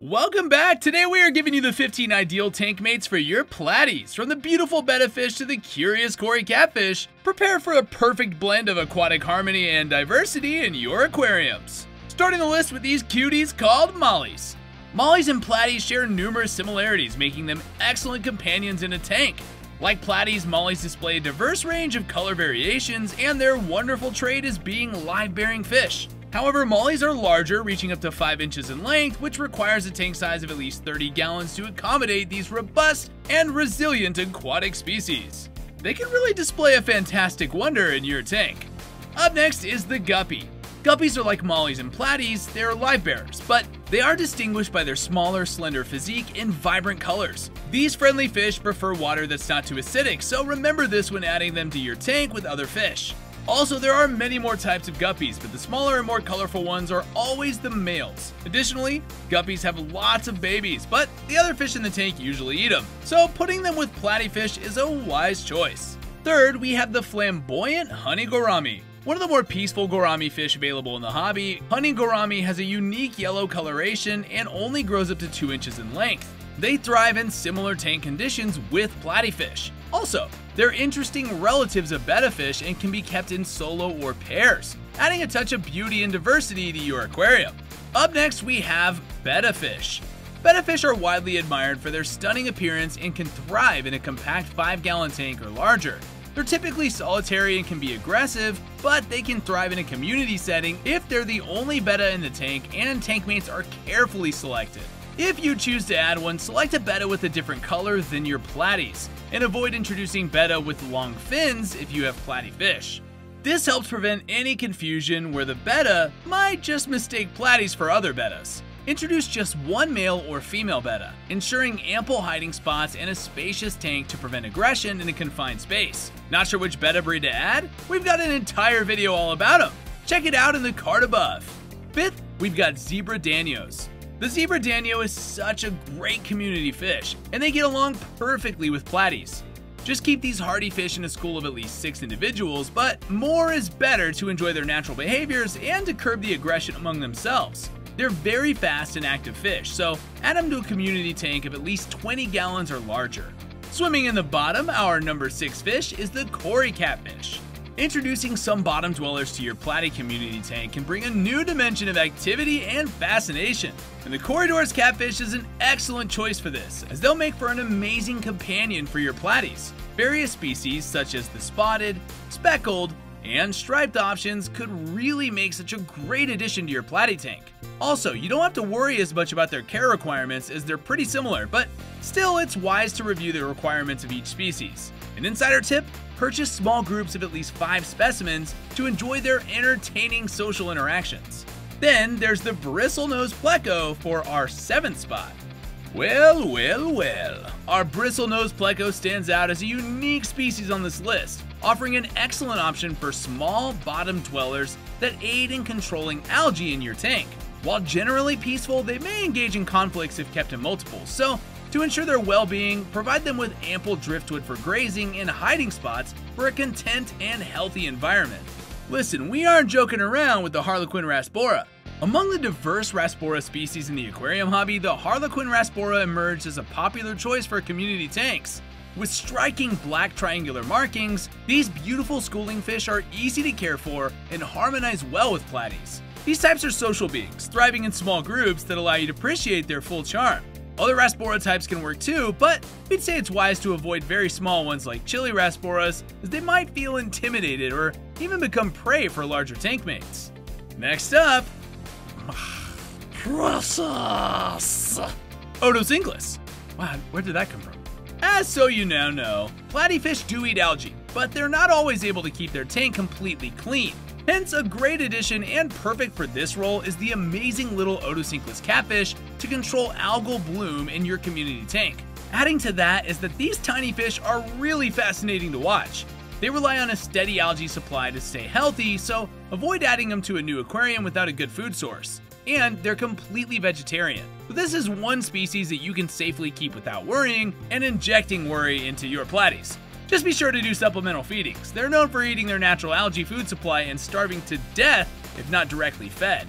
Welcome back! Today we are giving you the 15 ideal tank mates for your platies. From the beautiful betta fish to the curious Cory catfish, prepare for a perfect blend of aquatic harmony and diversity in your aquariums. Starting the list with these cuties called mollies. Mollies and platies share numerous similarities, making them excellent companions in a tank. Like platies, mollies display a diverse range of color variations, and their wonderful trait is being live-bearing fish. However, mollies are larger, reaching up to 5 inches in length, which requires a tank size of at least 30 gallons to accommodate these robust and resilient aquatic species. They can really display a fantastic wonder in your tank. Up next is the guppy. Guppies are like mollies and platies, they're live bearers, but they are distinguished by their smaller, slender physique and vibrant colors. These friendly fish prefer water that's not too acidic, so remember this when adding them to your tank with other fish. Also, there are many more types of guppies, but the smaller and more colorful ones are always the males. Additionally, guppies have lots of babies, but the other fish in the tank usually eat them, so putting them with platyfish is a wise choice. Third, we have the flamboyant honey gourami. One of the more peaceful gourami fish available in the hobby, honey gourami has a unique yellow coloration and only grows up to 2 inches in length. They thrive in similar tank conditions with platyfish. Also, they're interesting relatives of betta fish and can be kept in solo or pairs, adding a touch of beauty and diversity to your aquarium. Up next, we have betta fish. Betta fish are widely admired for their stunning appearance and can thrive in a compact 5 gallon tank or larger. They're typically solitary and can be aggressive, but they can thrive in a community setting if they're the only betta in the tank and tank mates are carefully selected. If you choose to add one, select a betta with a different color than your platies, and avoid introducing betta with long fins if you have platy fish. This helps prevent any confusion where the betta might just mistake platies for other bettas. Introduce just one male or female betta, ensuring ample hiding spots and a spacious tank to prevent aggression in a confined space. Not sure which betta breed to add? We've got an entire video all about them. Check it out in the card above. Fifth, we've got Zebra Danios. The zebra danio is such a great community fish, and they get along perfectly with platies. Just keep these hardy fish in a school of at least 6 individuals, but more is better to enjoy their natural behaviors and to curb the aggression among themselves. They're very fast and active fish, so add them to a community tank of at least 20 gallons or larger. Swimming in the bottom, our number 6 fish is the Cory catfish. Introducing some bottom dwellers to your platy community tank can bring a new dimension of activity and fascination. And the Corydoras catfish is an excellent choice for this, as they'll make for an amazing companion for your platies. Various species such as the spotted, speckled, and striped options could really make such a great addition to your platy tank. Also, you don't have to worry as much about their care requirements as they're pretty similar, but still it's wise to review the requirements of each species. An insider tip, purchase small groups of at least 5 specimens to enjoy their entertaining social interactions. Then there's the bristlenose pleco for our 7th spot. Well, well, well. Our bristlenose pleco stands out as a unique species on this list, offering an excellent option for small bottom dwellers that aid in controlling algae in your tank. While generally peaceful, they may engage in conflicts if kept in multiples, so to ensure their well-being, provide them with ample driftwood for grazing and hiding spots for a content and healthy environment. Listen, we aren't joking around with the Harlequin rasbora. Among the diverse Rasbora species in the aquarium hobby, the Harlequin rasbora emerged as a popular choice for community tanks. With striking black triangular markings, these beautiful schooling fish are easy to care for and harmonize well with platies. These types are social beings, thriving in small groups that allow you to appreciate their full charm. Other Rasbora types can work too, but we'd say it's wise to avoid very small ones like chili Rasboras, as they might feel intimidated or even become prey for larger tank mates. Next up, Precious! Otocinclus. Wow, where did that come from? As so you now know, platyfish do eat algae, but they're not always able to keep their tank completely clean. Hence, a great addition and perfect for this role is the amazing little Otocinclus catfish to control algal bloom in your community tank. Adding to that is that these tiny fish are really fascinating to watch. They rely on a steady algae supply to stay healthy, so avoid adding them to a new aquarium without a good food source. And they're completely vegetarian. This is one species that you can safely keep without worrying and injecting worry into your platies. Just be sure to do supplemental feedings. They're known for eating their natural algae food supply and starving to death if not directly fed.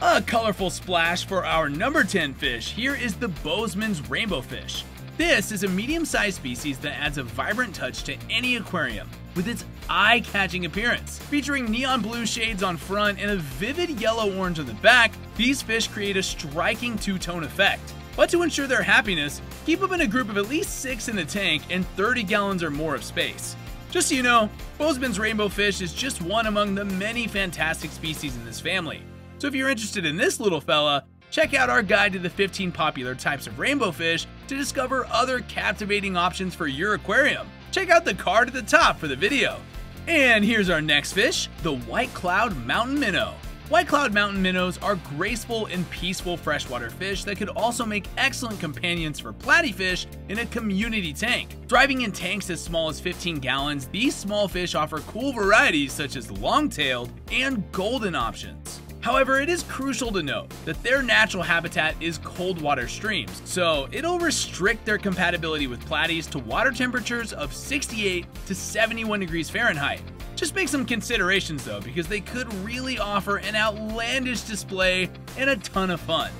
A colorful splash for our number 10 fish, here is the Boeseman's rainbow fish. This is a medium-sized species that adds a vibrant touch to any aquarium with its eye-catching appearance. Featuring neon blue shades on front and a vivid yellow-orange on the back, these fish create a striking two-tone effect. But to ensure their happiness, keep them in a group of at least 6 in the tank and 30 gallons or more of space. Just so you know, Boeseman's rainbow fish is just one among the many fantastic species in this family. So if you're interested in this little fella, check out our guide to the 15 popular types of rainbow fish to discover other captivating options for your aquarium. Check out the card at the top for the video. And here's our next fish, the White Cloud Mountain Minnow. White Cloud Mountain Minnows are graceful and peaceful freshwater fish that could also make excellent companions for platyfish in a community tank. Thriving in tanks as small as 15 gallons, these small fish offer cool varieties such as long-tailed and golden options. However, it is crucial to note that their natural habitat is cold water streams, so it'll restrict their compatibility with platies to water temperatures of 68 to 71 degrees Fahrenheit. Just make some considerations though, because they could really offer an outlandish display and a ton of fun.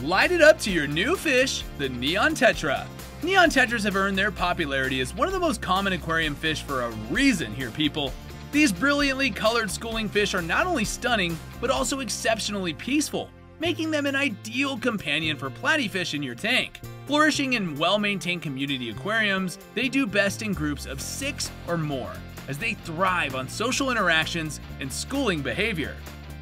Light it up to your new fish, the Neon Tetra. Neon Tetras have earned their popularity as one of the most common aquarium fish for a reason here, people. These brilliantly colored schooling fish are not only stunning, but also exceptionally peaceful, making them an ideal companion for platyfish in your tank. Flourishing in well-maintained community aquariums, they do best in groups of six or more, as they thrive on social interactions and schooling behavior.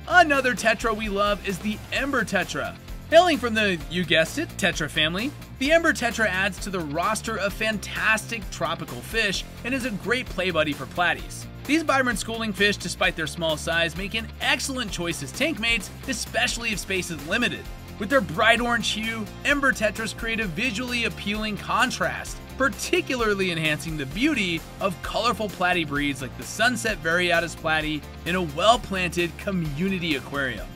Another tetra we love is the Ember Tetra. Hailing from the, you guessed it, Tetra family, the Ember Tetra adds to the roster of fantastic tropical fish and is a great play buddy for platies. These vibrant schooling fish, despite their small size, make an excellent choice as tank mates, especially if space is limited. With their bright orange hue, Ember Tetras create a visually appealing contrast, particularly enhancing the beauty of colorful platy breeds like the Sunset Variatus platy in a well-planted community aquarium.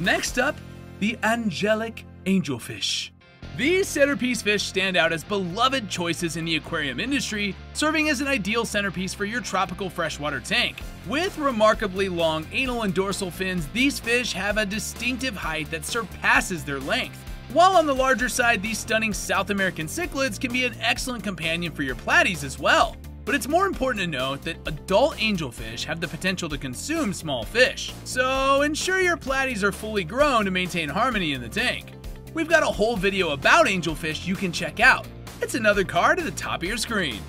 Next up, the Angelic Angelfish. These centerpiece fish stand out as beloved choices in the aquarium industry, serving as an ideal centerpiece for your tropical freshwater tank. With remarkably long anal and dorsal fins, these fish have a distinctive height that surpasses their length. While on the larger side, these stunning South American cichlids can be an excellent companion for your platies as well. But it's more important to note that adult angelfish have the potential to consume small fish, so ensure your platies are fully grown to maintain harmony in the tank. We've got a whole video about angelfish you can check out. It's another card at the top of your screen.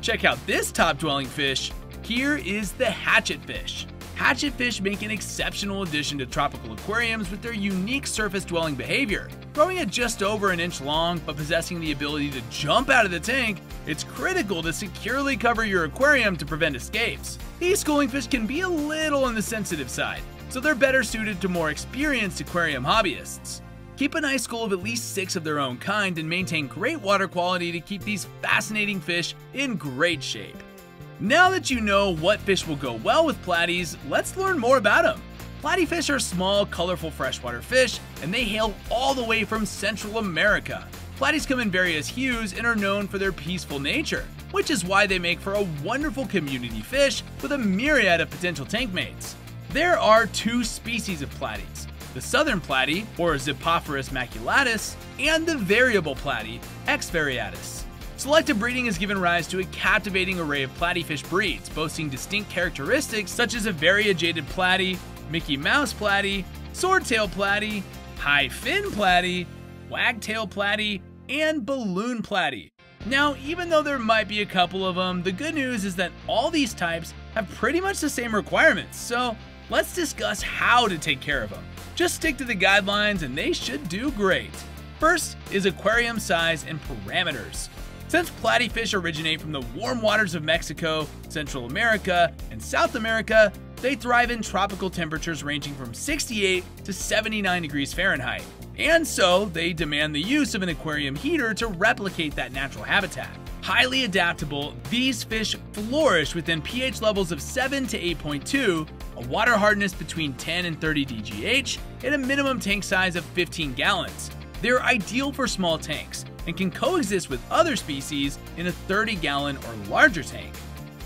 Check out this top dwelling fish. Here is the hatchetfish. Hatchetfish make an exceptional addition to tropical aquariums with their unique surface dwelling behavior. Growing at just over an inch long, but possessing the ability to jump out of the tank, it's critical to securely cover your aquarium to prevent escapes. These schooling fish can be a little on the sensitive side, so they're better suited to more experienced aquarium hobbyists. Keep a nice school of at least six of their own kind and maintain great water quality to keep these fascinating fish in great shape. Now that you know what fish will go well with platies, let's learn more about them. Platyfish are small, colorful freshwater fish, and they hail all the way from Central America. Platies come in various hues and are known for their peaceful nature, which is why they make for a wonderful community fish with a myriad of potential tank mates. There are two species of platies, the southern platy, or Xiphophorus maculatus, and the variable platy, X variatus. Selective breeding has given rise to a captivating array of platyfish breeds, boasting distinct characteristics such as a variegated platy, Mickey Mouse platy, swordtail platy, high fin platy, wagtail platy, and balloon platy. Now, even though there might be a couple of them, the good news is that all these types have pretty much the same requirements, so let's discuss how to take care of them. Just stick to the guidelines and they should do great. First is aquarium size and parameters. Since platyfish originate from the warm waters of Mexico, Central America, and South America, they thrive in tropical temperatures ranging from 68 to 79 degrees Fahrenheit. And so, they demand the use of an aquarium heater to replicate that natural habitat. Highly adaptable, these fish flourish within pH levels of 7 to 8.2 a water hardness between 10 and 30 DGH, and a minimum tank size of 15 gallons. They're ideal for small tanks and can coexist with other species in a 30 gallon or larger tank.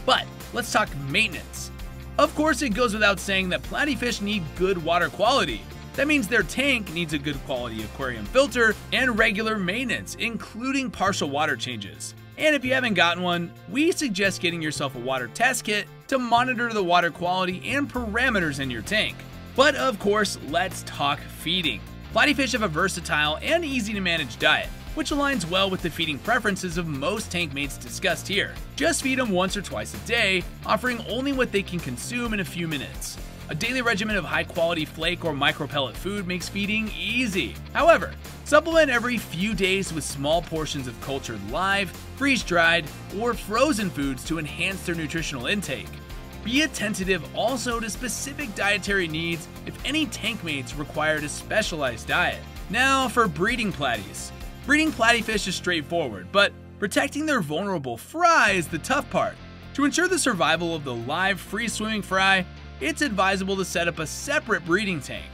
But let's talk maintenance. Of course, it goes without saying that platyfish need good water quality. That means their tank needs a good quality aquarium filter and regular maintenance, including partial water changes. And if you haven't gotten one, we suggest getting yourself a water test kit to monitor the water quality and parameters in your tank. But of course, let's talk feeding. Platyfish have a versatile and easy to manage diet, which aligns well with the feeding preferences of most tank mates discussed here. Just feed them once or twice a day, offering only what they can consume in a few minutes. A daily regimen of high quality flake or micro pellet food makes feeding easy. However, supplement every few days with small portions of cultured live, freeze dried, or frozen foods to enhance their nutritional intake. Be attentive also to specific dietary needs if any tank mates required a specialized diet. Now for breeding platies. Breeding platyfish is straightforward, but protecting their vulnerable fry is the tough part. To ensure the survival of the live free swimming fry, it's advisable to set up a separate breeding tank.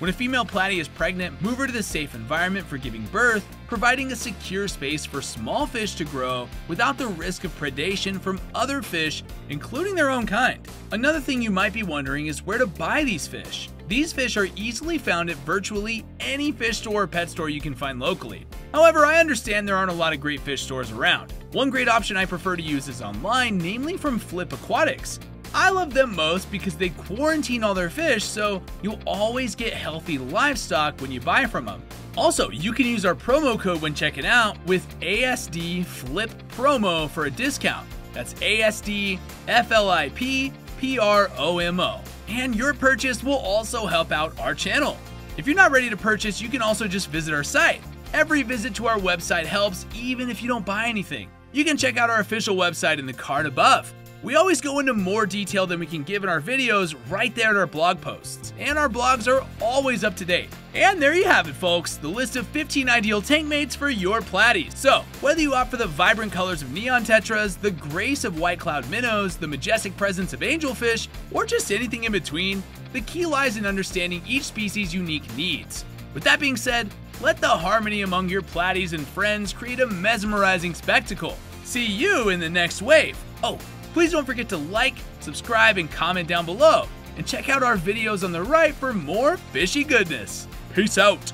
When a female platy is pregnant, move her to the safe environment for giving birth, providing a secure space for small fish to grow without the risk of predation from other fish, including their own kind. Another thing you might be wondering is where to buy these fish. These fish are easily found at virtually any fish store or pet store you can find locally. However, I understand there aren't a lot of great fish stores around. One great option I prefer to use is online, namely from Flip Aquatics. I love them most because they quarantine all their fish, so you'll always get healthy livestock when you buy from them. Also, you can use our promo code when checking out with ASD Flip Promo for a discount. That's ASD F L I P P R O M O. And your purchase will also help out our channel. If you're not ready to purchase, you can also just visit our site. Every visit to our website helps, even if you don't buy anything. You can check out our official website in the card above. We always go into more detail than we can give in our videos right there in our blog posts, and our blogs are always up to date. And there you have it, folks, the list of 15 ideal tank mates for your platies. So, whether you opt for the vibrant colors of neon tetras, the grace of white cloud minnows, the majestic presence of angelfish, or just anything in between, the key lies in understanding each species' unique needs. With that being said, let the harmony among your platies and friends create a mesmerizing spectacle. See you in the next wave. Oh, Please don't forget to like, subscribe, and comment down below. And check out our videos on the right for more fishy goodness. Peace out.